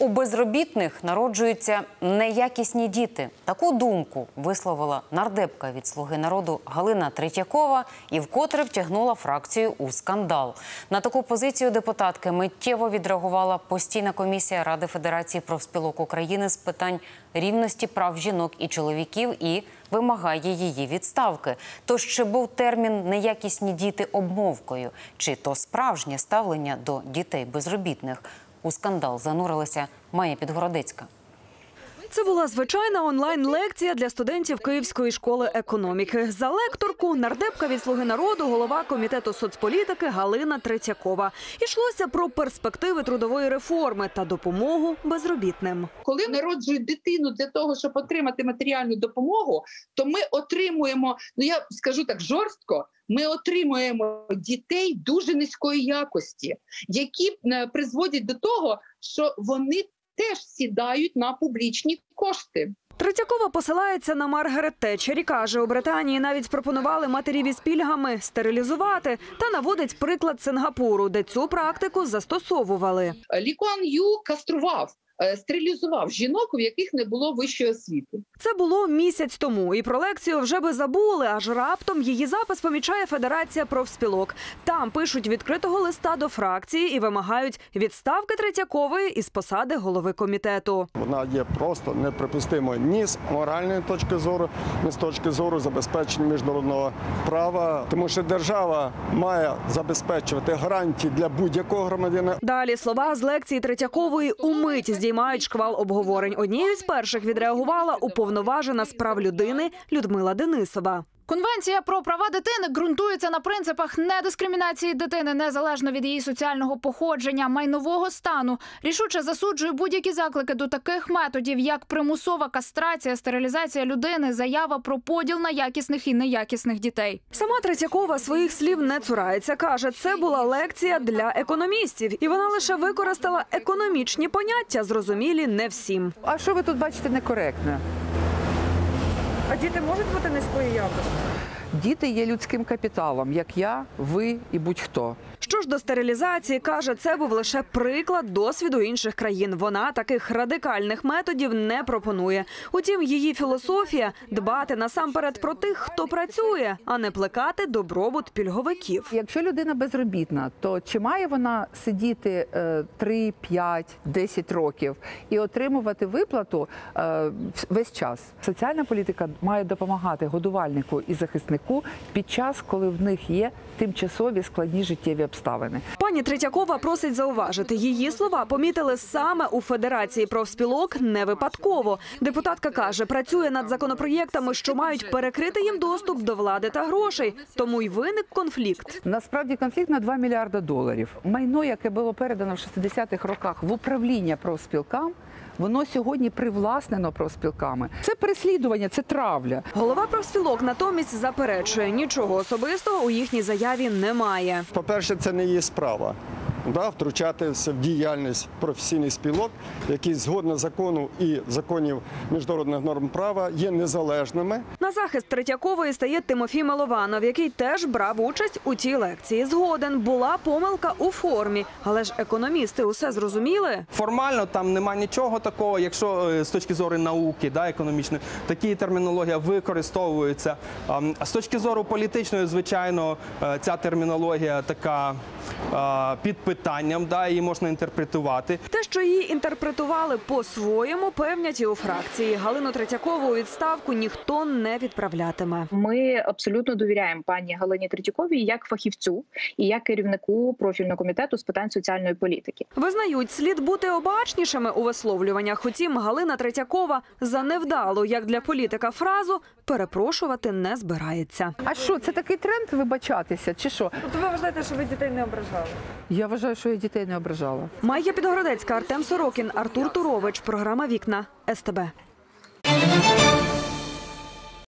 У безробітних народжуються неякісні діти. Таку думку висловила нардепка від слуги народу Галина Третьякова і вкотре втягнула фракцію у скандал. На таку позицію депутатки миттєво відреагувала постійна комісія Ради Федерації профспілок України з питань рівності прав жінок і чоловіків і вимагає її відставки. Тож чи був термін неякісні діти обмовкою, чи то справжнє ставлення до дітей безробітних? У скандал занурилася Майя Підгородецька. Це була звичайна онлайн-лекція для студентів Київської школи економіки. За лекторку нардепка від «Слуги народу, голова комітету соцполітики Галина Третьякова. Ішлося про перспективи трудової реформи та допомогу безробітним. коли народжують дитину для того, щоб отримати матеріальну допомогу, то ми отримуємо, ну я скажу так жорстко. Ми отримуємо дітей дуже низької якості, які е, призводять до того, що вони теж сідають на публічні кошти. Третьякова посилається на Маргарет Тетчер і каже, у Британії навіть пропонували матерів із пільгами стерилізувати та наводить приклад Сингапуру, де цю практику застосовували. Лі Куан Ю кастрував, стерилізував жінок, у яких не було вищої освіти. Це було місяць тому, і про лекцію вже би забули. Аж раптом її запис помічає Федерація профспілок. Там пишуть відкритого листа до фракції і вимагають відставки Третьякової із посади голови комітету. Вона є просто неприпустимою ні з моральної точки зору, ні з точки зору забезпечення міжнародного права, тому що держава має забезпечувати гарантії для будь-якого громадянина. Далі слова з лекції Третьякової умить здіймають шквал обговорень. Однією з перших відреагувала уповноважена з прав людини Людмила Денисова. Конвенція про права дитини ґрунтується на принципах недискримінації дитини незалежно від її соціального походження, майнового стану. Рішуче засуджує будь-які заклики до таких методів, як примусова кастрація, стерилізація людини, заява про поділ на якісних і неякісних дітей. Сама Третьякова своїх слів не цурається. каже, це була лекція для економістів, і вона лише використала економічні поняття, зрозумілі не всім. А що ви тут бачите некоректне? А діти можуть бути низької якості. Діти є людським капіталом, як я, ви і будь-хто. Що ж до стерилізації, каже, це був лише приклад досвіду інших країн. Вона таких радикальних методів не пропонує. Утім, її філософія дбати насамперед про тих, хто працює, а не плекати добробут пільговиків. Якщо людина безробітна, то чи має вона сидіти е, 3, 5, 10 років і отримувати виплату е, весь час? Соціальна політика має допомагати годувальнику і захиснику під час, коли в них є тимчасові складні життєві обставини. Пані Третьякова просить зауважити, її слова помітили саме у Федерації профспілок не випадково. Депутатка каже, працює над законопроєктами, що мають перекрити їм доступ до влади та грошей. Тому й виник конфлікт. Насправді конфлікт на 2 мільярда доларів. Майно, яке було передано в 60-х роках в управління профспілкам, воно сьогодні привласнено профспілками. Це переслідування, це травля. Голова профспілок натомість заперечує, нічого особистого у їхній заяві немає. По-перше, це не її справа. Да, втручатися в діяльність професійних спілок, які згодно закону і законів міжнародних норм права є незалежними. На захист Третьякової стає Тимофій Милованов, який теж брав участь у цій лекції. Згоден була помилка у формі, але ж економісти усе зрозуміли. Формально там нема нічого такого, якщо е, з точки зору науки, да, економічної, такі термінологія використовуються. А, з точки зору політичної, звичайно, е, ця термінологія така е, під питанням, да, її можна інтерпретувати. Те, що її інтерпретували по-своєму, певнять і у фракції. Галину Третьякову у відставку ніхто не відправлятиме. Ми абсолютно довіряємо пані Галині Третьяковій як фахівцю і як керівнику профільного комітету з питань соціальної політики. Визнають, слід бути обачнішими у висловлюваннях. Утім, Галина Третьякова за невдалу, як для політика, фразу перепрошувати не збирається. А що, це такий тренд вибачатися? Чи що? Тобто ви вважаєте, що ви дітей не ображали? Я вважаю, що я дітей не ображала. Майя Підгородецька, Артем Сорокін, Артур Турович. Програма Вікна СТБ.